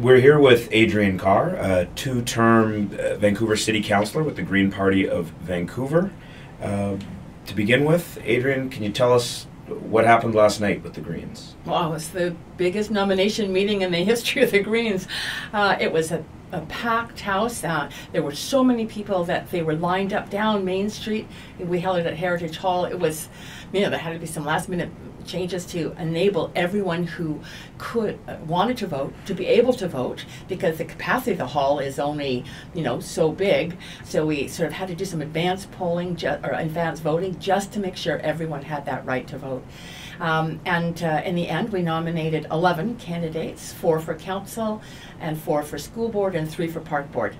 We're here with Adriane Carr, a two term uh, Vancouver City Councillor with the Green Party of Vancouver. Uh, to begin with, Adriane, can you tell us what happened last night with the Greens? Well, it was the biggest nomination meeting in the history of the Greens. Uh, it was a, a packed house. Uh, there were so many people that they were lined up down Main Street. We held it at Heritage Hall. It was, you know, there had to be some last minute changes to enable everyone who could uh, wanted to vote to be able to vote because the capacity of the hall is only you know so big. So we sort of had to do some advanced polling or advanced voting just to make sure everyone had that right to vote. Um, and uh, in the end we nominated 11 candidates four for council and four for school board and three for park board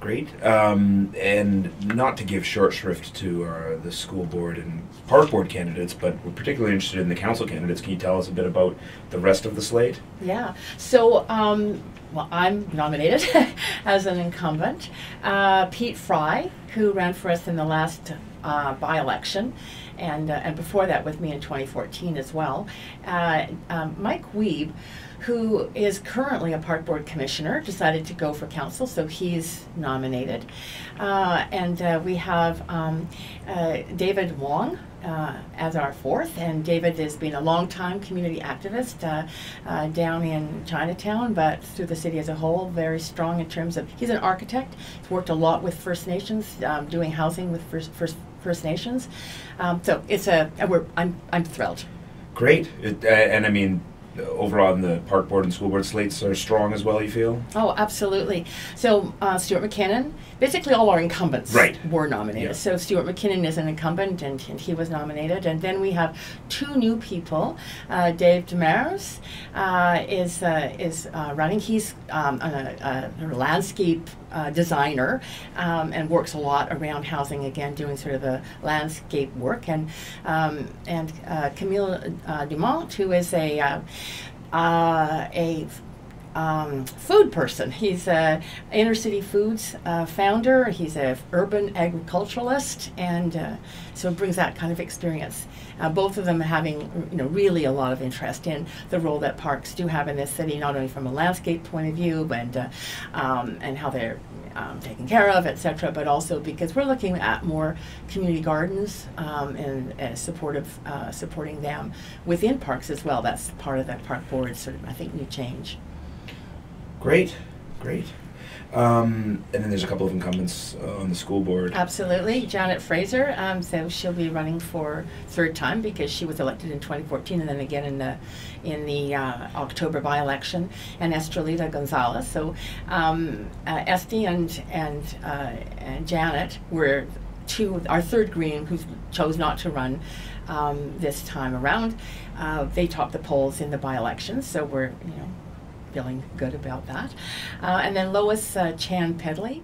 Great. Um, and not to give short shrift to uh, the school board and park board candidates, but we're particularly interested in the council candidates. Can you tell us a bit about the rest of the slate? Yeah. So, um, well, I'm nominated as an incumbent. Uh, Pete Fry, who ran for us in the last uh, by-election, and uh, and before that with me in 2014 as well. Uh, um, Mike Wiebe, who is currently a park board commissioner, decided to go for council, so he's nominated. Uh, and uh, we have um, uh, David Wong. Uh, as our fourth, and David has been a long-time community activist uh, uh, down in Chinatown, but through the city as a whole, very strong in terms of. He's an architect. He's worked a lot with First Nations, um, doing housing with First First, First Nations. Um, so it's a. We're, I'm I'm thrilled. Great. It, uh, and I mean, overall, in the park board and school board slates are strong as well. You feel? Oh, absolutely. So uh, Stuart Mackinnon, basically all our incumbents Right. were nominated. Yeah. So Stuart Mackinnon is an incumbent, and, and he was nominated. And then we have two new people. Uh, Dave Demers uh, is uh, is uh, running. He's um, a, a, landscape uh, designer um, and works a lot around housing. Again, doing sort of the landscape work. And um, and uh, Camille uh, Dumont, who is a uh, a um, food person. He's a inner city foods uh, founder. He's a urban agriculturalist, and uh, so it brings that kind of experience. Uh, both of them having, you know, really a lot of interest in the role that parks do have in this city, not only from a landscape point of view but uh, um, and how they're um, taken care of, etc., but also because we're looking at more community gardens um, and uh, supportive uh, supporting them within parks as well. That's part of that park board sort of I think new change. Great. Great. Um, and then there's a couple of incumbents uh, on the school board. Absolutely, Janet Fraser. Um, so she'll be running for third time because she was elected in 2014 and then again in the in the uh, October by-election. And Estrellita Gonzalez. So um, uh, Esty and and, uh, and Janet were two. Our third green who chose not to run um, this time around. Uh, they topped the polls in the by-elections. So we're you know feeling good about that. Uh, and then Lois uh, Chan Pedley